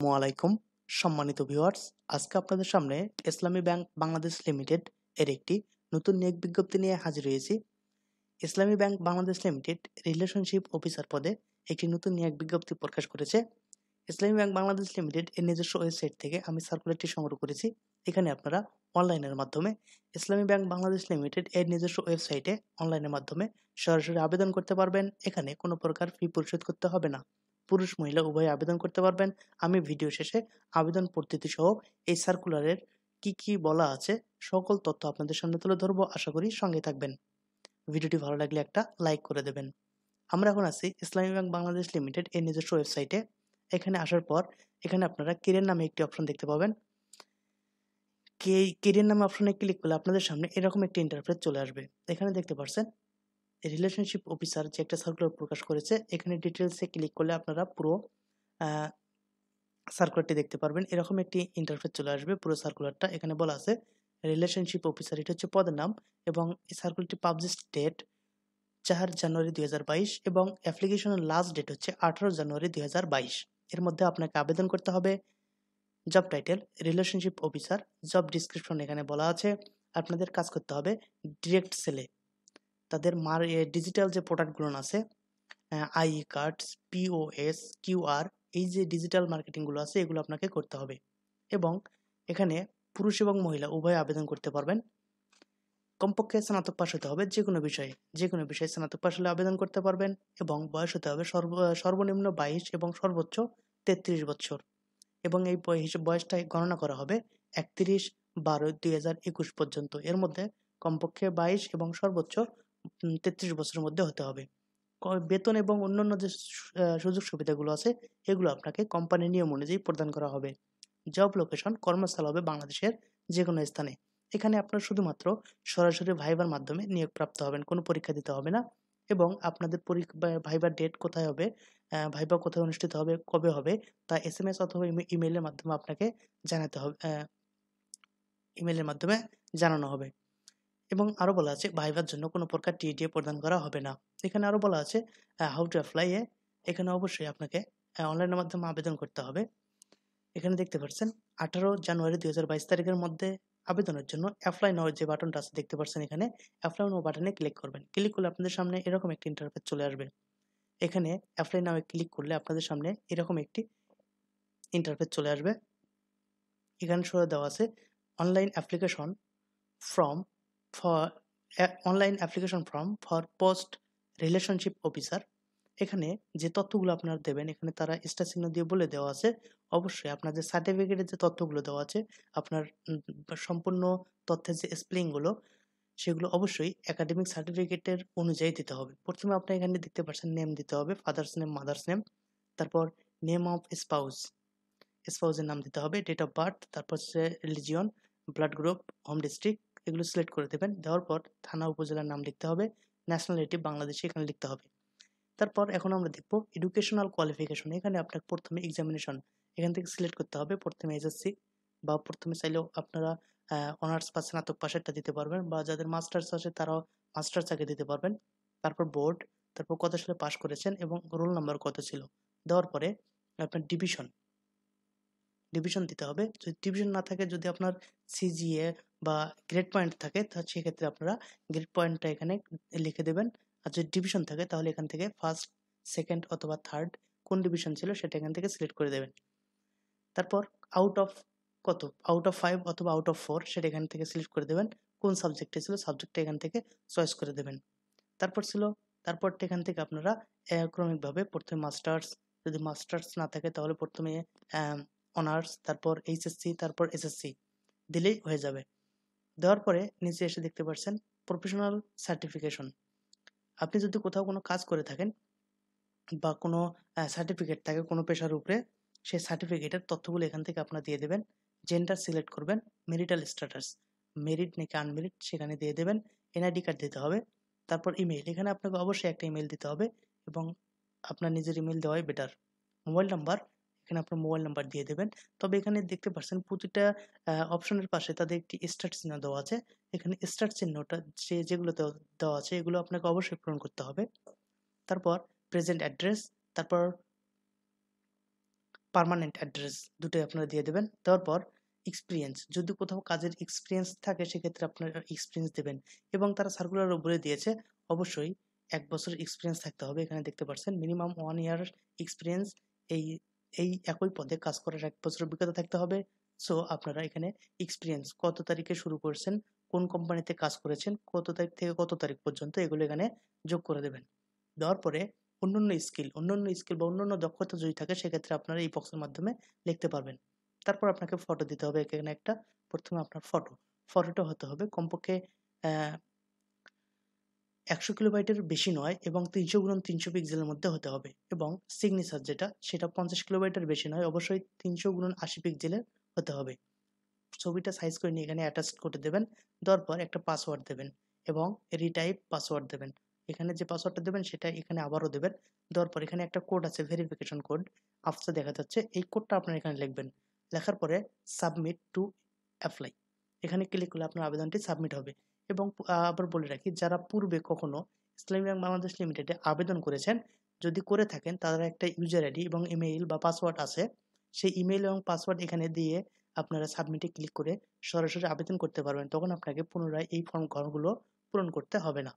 আলাইকুম, সম্মানিত ভিউয়ার্স। আজকে আপনাদের সামনে ইসলামী ব্যাংক বাংলাদেশ লিমিটেড এর একটি নতুন নিয়োগ বিজ্ঞপ্তি নিয়ে হাজির হয়েছি। Islami bank Bangladesh limited relationship officer পদে একটি নতুন নিয়োগ বিজ্ঞপ্তি প্রকাশ করেছে। ইসলামী ব্যাংক বাংলাদেশ লিমিটেড এর নিজস্ব ওয়েবসাইট থেকে আমি সার্কুলারটি সংগ্রহ করেছি। এখানে আপনারা অনলাইনের মাধ্যমে ইসলামী ব্যাংক বাংলাদেশ লিমিটেড এর নিজস্ব ওয়েবসাইটে অনলাইনের মাধ্যমে সরাসরি আবেদন করতে পারবেন। এখানে কোনো প্রকার ফি পরিশোধ করতে হবে না। পুরুষ, মহিলা, উভয়ে আবেদন করতে পারবেন। আমি ভিডিও শেষে আবেদন পদ্ধতি সহ এই সার্কুলারের কি কি বলা আছে, সকল তথ্য আপনাদের সামনে তুলে ধরবো। আশা করি সঙ্গে থাকবেন। ভিডিওটি ভালো লাগলে একটা লাইক করে দেবেন। আমরা এখন আছি ইসলামী ব্যাংক বাংলাদেশ লিমিটেড এর নিজস্ব ওয়েবসাইটে এখানে আসার পর এখানে আপনারা কেরিয়ার নামে একটি অপশন দেখতে পাবেন। কে কেরিয়ার নামে অপশনে ক্লিক করলে আপনাদের সামনে এরকম একটি ইন্টারফেস চলে আসবে। এখানে দেখতে পাচ্ছেন রিলেশনশিপ অফিসার যে একটা সার্কুলার প্রকাশ করেছে, এখানে ডিটেলসে ক্লিক করলে আপনারা পুরো সার্কুলারটি দেখতে পারবেন। এরকম একটি ইন্টারফেস চলে আসবে, পুরো সার্কুলারটা এখানে বলা আছে রিলেশনশিপ অফিসার এটা হচ্ছে পদের নাম এবং এই সার্কুলারটি পাবলিশ ডেট চার জানুয়ারি দুই হাজার বাইশ এবং অ্যাপ্লিকেশনের লাস্ট ডেট হচ্ছে আঠারো জানুয়ারি দুই হাজার বাইশ। এর মধ্যে আপনাকে আবেদন করতে হবে। Job title relationship officer job description এখানে বলা আছে। আপনাদের কাজ করতে হবে ডিরেক্ট সেলে তাদের মার ডিজিটাল যে প্রোডাক্টগুলো আছে আই কার্ডস পিওএস কিউআর এই যে ডিজিটাল মার্কেটিংগুলো আছে, এগুলো আপনাকে করতে হবে। এবং এখানে পুরুষ এবং মহিলা উভয় আবেদন করতে পারবেন। কমপক্ষে স্নাতক পাশ হতে হবে যে কোনো বিষয়ে। যে কোনো বিষয়ে স্নাতক পাশ হলে আবেদন করতে পারবেন এবং বয়স হতে হবে সর্ব সর্বনিম্ন বাইশ এবং সর্বোচ্চ তেত্রিশ বছর এবং এই বয়সটা গণনা করা হবে একত্রিশ বারো দুই পর্যন্ত। এর মধ্যে কমপক্ষে বাইশ এবং সর্বোচ্চ তেত্রিশ বছরের মধ্যে হতে হবে। বেতন এবং অন্যান্য যে সুযোগ সুবিধাগুলো আছে, এগুলো আপনাকে কোম্পানির নিয়ম অনুযায়ী প্রদান করা হবে। জব লোকেশন কর্মস্থল হবে বাংলাদেশের যে কোনো স্থানে। এখানে আপনার শুধুমাত্র সরাসরি ভাইবার মাধ্যমে নিয়োগ প্রাপ্ত হবেন, কোনো পরীক্ষা দিতে হবে না। এবং আপনাদের পরীক্ষা ভাইবার ডেট কোথায় হবে ভাইবা কোথায় অনুষ্ঠিত হবে, কবে হবে, তা এস এম এস অথবা ইমেলের মাধ্যমে আপনাকে জানাতে হবে ইমেলের মাধ্যমে জানানো হবে। এবং আরও বলা আছে ভাইভার জন্য কোনো প্রকার টিডিএ প্রদান করা হবে না। এখানে আরও বলা আছে হাউ টু অ্যাপ্লাই এ এখানে অবশ্যই আপনাকে অনলাইনের মাধ্যমে আবেদন করতে হবে। এখানে দেখতে পাচ্ছেন, আঠারো জানুয়ারি দুই হাজার বাইশ তারিখের মধ্যে আবেদনের জন্য অ্যাপ্লাই নাও যে বাটনটা আছে, দেখতে পাচ্ছেন এখানে অ্যাপ্লাই নাও বাটনে ক্লিক করবেন। ক্লিক করলে আপনাদের সামনে এরকম একটি ইন্টারফেস চলে আসবে। এখানে অ্যাপ্লাই নাও ক্লিক করলে আপনাদের সামনে এরকম একটি ইন্টারফেস চলে আসবে। এখানে সরে দেওয়া আছে online application form for online application form for post relationship officer এখানে যে তথ্যগুলো আপনারা দেবেন, এখানে তারা স্টার চিহ্ন দিয়ে বলে দেওয়া আছে। অবশ্যই আপনার যে সার্টিফিকেটের যে তথ্যগুলো দেওয়া আছে, আপনার সম্পূর্ণ তথ্যের যে স্পেলিংগুলো সেগুলো অবশ্যই একাডেমিক সার্টিফিকেটের অনুযায়ী দিতে হবে। প্রথমে আপনি এখানে দেখতে পাচ্ছেন নেম দিতে হবে ফাদার্স নেম মাদার্স নেম তারপর নেম অফ স্পাউস স্পাউসের নাম দিতে হবে ডেট অফ বার্থ তারপর হচ্ছে religion blood group home district এগুলো সিলেক্ট করে দেবেন। দেওয়ার পর থানা উপজেলার নাম লিখতে হবে ন্যাশনালিটি বাংলাদেশে এখানে লিখতে হবে। তারপর এখন আমরা দেখব এডুকেশনাল কোয়ালিফিকেশন এখানে আপনার প্রথমে এক্সামিনেশন এখান থেকে সিলেক্ট করতে হবে। প্রথমে এসএসসি বা প্রথমে চাইলেও আপনারা অনার্স বা স্নাতক পাশেরটা দিতে পারবেন বা যাদের মাস্টার্স আছে তারাও মাস্টার্স আগে দিতে পারবেন। তারপর বোর্ড তারপর কত সালে পাস করেছেন এবং রোল নাম্বার কত ছিল। দেওয়ার পরে আপনার ডিভিশন ডিভিশন দিতে হবে। যদি ডিভিশন না থাকে, যদি আপনার সিজিএ বা গ্রেড পয়েন্ট থাকে তাহলে সেক্ষেত্রে আপনারা গ্রেড পয়েন্টটা এখানে লিখে দেবেন। আর যদি ডিভিশন থাকে, তাহলে এখান থেকে ফার্স্ট সেকেন্ড অথবা থার্ড কোন ডিভিশন ছিল সেটা এখান থেকে সিলেক্ট করে দেবেন। তারপর আউট অফ কত? আউট অফ ফাইভ অথবা আউট অফ ফোর সেটা এখান থেকে সিলেক্ট করে দেবেন। কোন সাবজেক্টে ছিল সাবজেক্টটা এখান থেকে চয়েস করে দেবেন। তারপর ছিল, তারপরটা এখান থেকে আপনারা ক্রমিকভাবে প্রথমে মাস্টার্স যদি মাস্টার্স না থাকে, তাহলে প্রথমে অনার্স তারপর এইচএসসি তারপর এসএসসি দিলেই হয়ে যাবে। দেওয়ার পরে নিচে এসে দেখতে পাচ্ছেন প্রফেশনাল সার্টিফিকেশন আপনি যদি কোথাও কোনো কাজ করে থাকেন বা কোনো সার্টিফিকেট থাকে কোনো পেশার উপরে, সেই সার্টিফিকেটের তথ্যগুলো এখান থেকে আপনার দিয়ে দেবেন। জেন্ডার সিলেক্ট করবেন মেরিটাল স্ট্যাটাস মেরিট নাকি আনমেরিট সেখানে দিয়ে দেবেন এনআইডি কার্ড দিতে হবে, তারপর ইমেইল এখানে আপনাকে অবশ্যই একটা ইমেল দিতে হবে এবং আপনার নিজের ইমেল দেওয়াই বেটার মোবাইল নাম্বার এখানে আপনার মোবাইল নাম্বার দিয়ে দেবেন। তবে এখানে দেখতে পাচ্ছেন প্রতিটা অপশনের পাশে তাদের একটি স্টার্ট চিহ্ন দেওয়া আছে। এখানে স্টার্ট চিহ্নটা যে, যেগুলো দেওয়া আছে এগুলো আপনাকে অবশ্যই পূরণ করতে হবে। তারপর প্রেজেন্ট অ্যাড্রেস তারপর পার্মানেন্ট অ্যাড্রেস দুটোই আপনারা দিয়ে দেবেন। দেওয়ার পর এক্সপিরিয়েন্স যদি কোথাও কাজের এক্সপিরিয়েন্স থাকে সেক্ষেত্রে আপনারা এক্সপিরিয়েন্স দেবেন এবং তারা সার্কুলার বলে দিয়েছে, অবশ্যই এক বছরের এক্সপিরিয়েন্স থাকতে হবে। এখানে দেখতে পাচ্ছেন মিনিমাম ওয়ান ইয়ার এক্সপিরিয়েন্স এই এই একই পদে কাজ করার এক বছর অভিজ্ঞতা থাকতে হবে। সো আপনারা এখানে এক্সপিরিয়েন্স কত তারিখে শুরু করছেন, কোন কোম্পানিতে কাজ করেছেন, কত তারিখ থেকে কত তারিখ পর্যন্ত এগুলো এখানে যোগ করে দেবেন। দেওয়ার পরে অন্যান্য স্কিল অন্যান্য স্কিল বা অন্যান্য দক্ষতা যদি থাকে, সেক্ষেত্রে আপনারা এই বক্সের মাধ্যমে লিখতে পারবেন। তারপর আপনাকে ফটো দিতে হবে এখানে একটা। প্রথমে আপনার ফটো ফটোটা হতে হবে। কমপক্ষে একশো কিলোবাইটের বেশি নয় এবং তিনশো গুণ তিনশো পিক্সেলের মধ্যে হতে হবে এবং সিগনেচার যেটা, সেটা পঞ্চাশ কিলোবাইটের বেশি নয়, অবশ্যই তিনশো গুণ আশি পিক্সেলের হতে হবে। ছবিটা সাইজ করে নিয়ে এখানে অ্যাটাচ করে দেবেন, দেওয়ার পর একটা পাসওয়ার্ড দেবেন এবং রিটাইপ পাসওয়ার্ড দেবেন। এখানে যে পাসওয়ার্ডটা দেবেন, সেটা এখানে আবারও দেবেন, দেওয়ার পর এখানে একটা কোড আছে ভেরিফিকেশন কোড আফসে দেখা যাচ্ছে, এই কোডটা আপনার এখানে লিখবেন। লেখার পরে সাবমিট টু অ্যাপ্লাই এখানে ক্লিক করলে আপনার আবেদনটি সাবমিট হবে। এবং আবার বলে রাখি, যারা পূর্বে কখনো ইসলামী ব্যাংক বাংলাদেশ লিমিটেডে আবেদন করেছেন, যদি করে থাকেন, তাদের একটা ইউজার আইডি এবং ইমেইল বা পাসওয়ার্ড আছে। সেই ইমেইল এবং পাসওয়ার্ড এখানে দিয়ে আপনারা সাবমিটে ক্লিক করে সরাসরি আবেদন করতে পারবেন। তখন আপনাকে পুনরায় এই ফর্ম ঘরগুলো পূরণ করতে হবে না।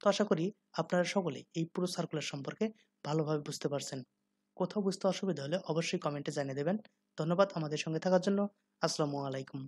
তো আশা করি আপনারা সকলে এই পুরো সার্কুলার সম্পর্কে ভালোভাবে বুঝতে পারছেন। কোথাও বুঝতে অসুবিধা হলে অবশ্যই কমেন্টে জানিয়ে দেবেন। ধন্যবাদ আমাদের সঙ্গে থাকার জন্য। আসসালামু আলাইকুম।